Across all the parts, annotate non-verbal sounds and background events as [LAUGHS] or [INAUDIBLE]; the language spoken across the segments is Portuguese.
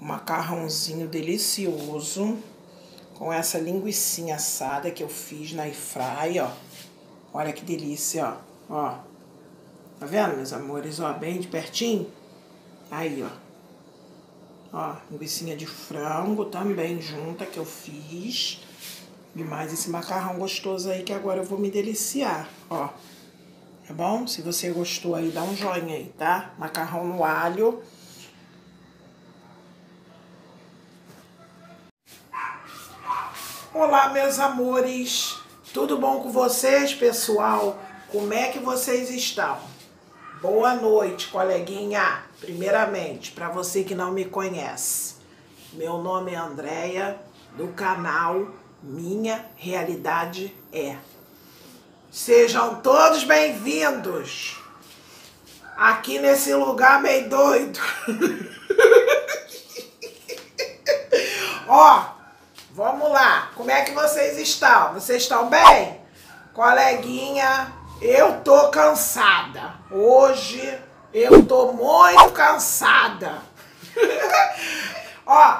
macarrãozinho delicioso com essa linguiça assada que eu fiz na airfry, ó. Olha que delícia, ó. Ó. Tá vendo, meus amores? Ó, bem de pertinho. Aí, ó. Ó, linguiça de frango também junta que eu fiz. E mais esse macarrão gostoso aí que agora eu vou me deliciar, ó. Tá bom? Se você gostou aí, dá um joinha aí, tá? Macarrão no alho. Olá, meus amores. Tudo bom com vocês, pessoal? Como é que vocês estão? Boa noite, coleguinha. Primeiramente, para você que não me conhece, meu nome é Andréia, do canal Minha Realidade É. Sejam todos bem-vindos aqui nesse lugar meio doido. [LAUGHS] Ó, vamos lá. Como é que vocês estão? Vocês estão bem? Coleguinha, eu tô cansada. Hoje eu tô muito cansada. [LAUGHS] Ó,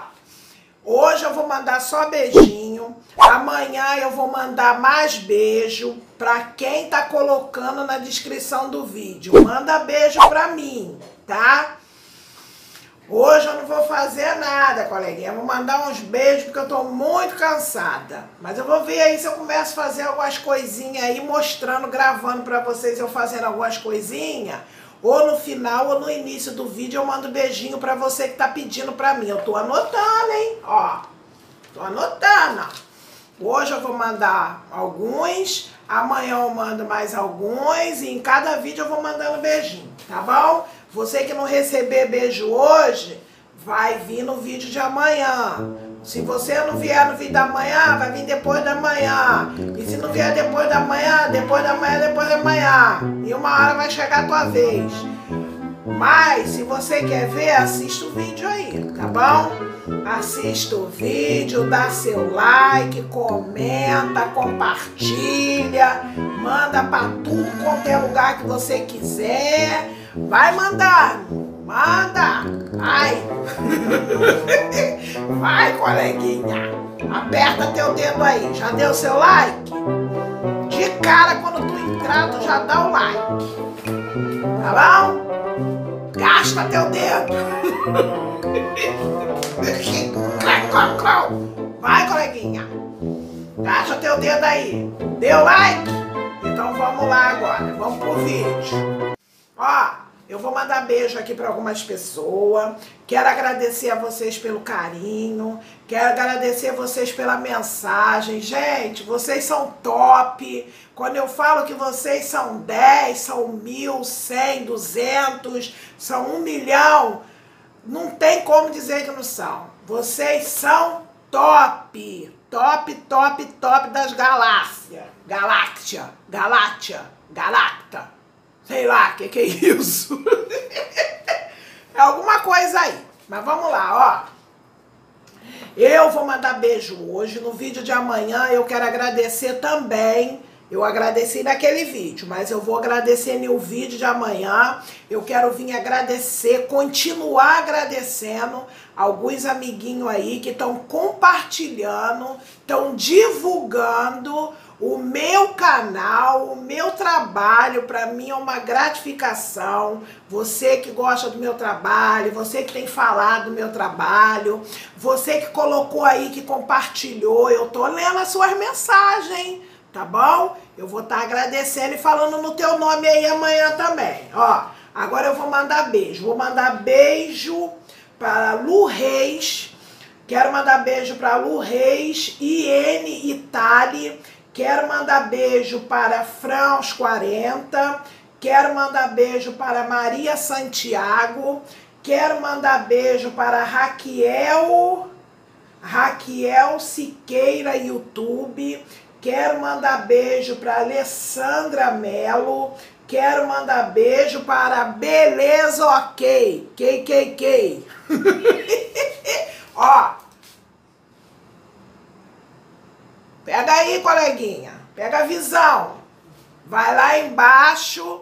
hoje eu vou mandar só beijinho. Amanhã eu vou mandar mais beijo para quem tá colocando na descrição do vídeo. Manda beijo pra mim, tá? Hoje eu não vou fazer nada, coleguinha. Vou mandar uns beijos porque eu tô muito cansada. Mas eu vou ver aí se eu começo a fazer algumas coisinhas aí, mostrando, gravando pra vocês eu fazendo algumas coisinhas. Ou no final ou no início do vídeo eu mando beijinho pra você que tá pedindo pra mim. Eu tô anotando, hein? Ó, tô anotando. Hoje eu vou mandar alguns, amanhã eu mando mais alguns e em cada vídeo eu vou mandando beijinho, tá bom? Você que não receber beijo hoje, vai vir no vídeo de amanhã. Se você não vier no vídeo da manhã, vai vir depois da manhã. E se não vier depois da manhã, depois da manhã, depois da manhã. E uma hora vai chegar a tua vez. Mas, se você quer ver, assista o vídeo aí, tá bom? Assista o vídeo, dá seu like, comenta, compartilha, manda pra tudo qualquer lugar que você quiser. Vai mandar, manda, vai. [LAUGHS] vai, coleguinha. Aperta teu dedo aí. Já deu seu like? De cara, quando tu entrar, tu já dá o like. Tá bom? Gasta teu dedo. [LAUGHS] Vai, coleguinha. Gasta teu dedo aí. Deu like? Então vamos lá agora. Vamos pro vídeo. Eu vou mandar beijo aqui para algumas pessoas. Quero agradecer a vocês pelo carinho. Quero agradecer a vocês pela mensagem. Gente, vocês são top. Quando eu falo que vocês são 10, são mil, 100, 200, são um milhão, não tem como dizer que não são. Vocês são top. Top, top, top das galáxias. Galáxia, galáxia, galacta. Sei lá, que, que é isso? [LAUGHS] é alguma coisa aí. Mas vamos lá, ó. Eu vou mandar beijo hoje. No vídeo de amanhã eu quero agradecer também. Eu agradeci naquele vídeo, mas eu vou agradecer no vídeo de amanhã. Eu quero vir agradecer, continuar agradecendo alguns amiguinhos aí que estão compartilhando, estão divulgando o meu canal, o meu trabalho, para mim é uma gratificação. Você que gosta do meu trabalho, você que tem falado do meu trabalho, você que colocou aí, que compartilhou, eu tô lendo as suas mensagens, tá bom? Eu vou estar tá agradecendo e falando no teu nome aí amanhã também. Ó, agora eu vou mandar beijo. Vou mandar beijo para Lu Reis. Quero mandar beijo para Lu Reis, Iene Itali Quero mandar beijo para Frãos 40. Quero mandar beijo para Maria Santiago. Quero mandar beijo para Raquel. Raquel Siqueira YouTube. Quero mandar beijo para Alessandra Melo. Quero mandar beijo para Beleza Ok. KKK. [LAUGHS] Ó, Pega aí, coleguinha. Pega a visão. Vai lá embaixo.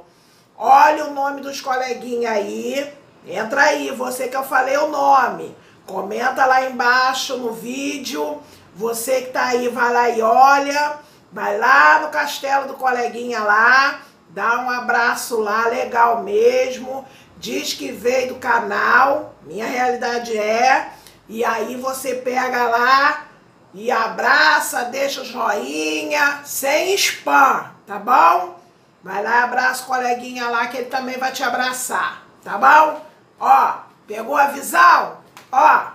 Olha o nome dos coleguinhas aí. Entra aí, você que eu falei o nome. Comenta lá embaixo no vídeo. Você que tá aí, vai lá e olha. Vai lá no castelo do coleguinha lá. Dá um abraço lá, legal mesmo. Diz que veio do canal. Minha realidade é. E aí você pega lá e abraça, deixa o joinha, sem spam, tá bom? Vai lá, abraça o coleguinha lá que ele também vai te abraçar, tá bom? Ó, pegou a visão? Ó,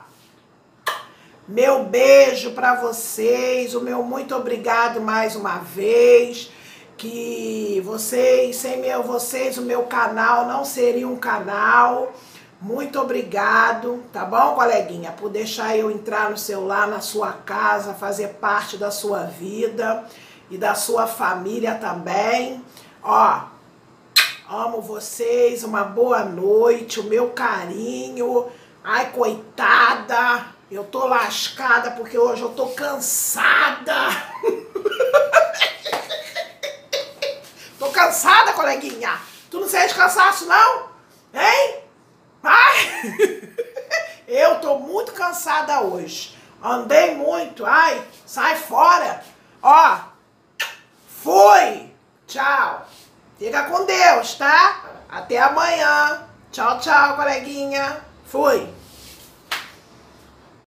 meu beijo para vocês, o meu muito obrigado mais uma vez. Que vocês, sem meu, vocês, o meu canal não seria um canal. Muito obrigado, tá bom, coleguinha? Por deixar eu entrar no celular, na sua casa, fazer parte da sua vida e da sua família também. Ó, amo vocês, uma boa noite, o meu carinho. Ai, coitada, eu tô lascada porque hoje eu tô cansada. [LAUGHS] tô cansada, coleguinha. Tu não sente cansaço, não? Hein? [LAUGHS] Eu tô muito cansada hoje. Andei muito. Ai, sai fora. Ó, fui. Tchau. Fica com Deus, tá? Até amanhã. Tchau, tchau, coleguinha. Fui.